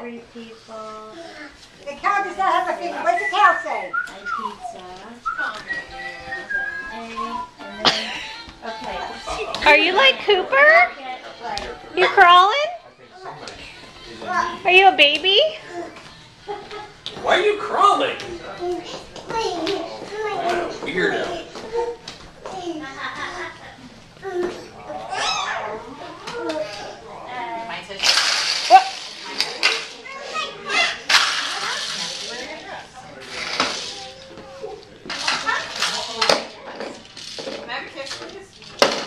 Three people. The cow does not have a finger. What's the cow say? A pizza. Then, okay. Are you like Cooper? You crawling? Are you a baby? Why are you crawling? What a weirdo. actually just